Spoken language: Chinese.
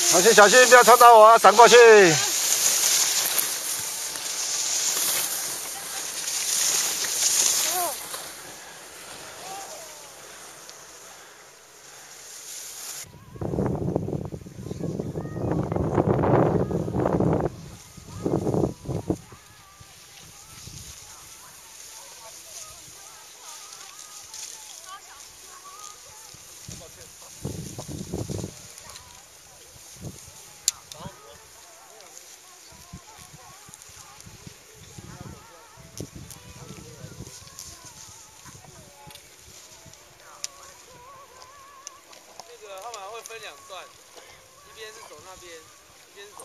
小心小心，不要撞到我啊！闪过去。一边是走那边一边是走。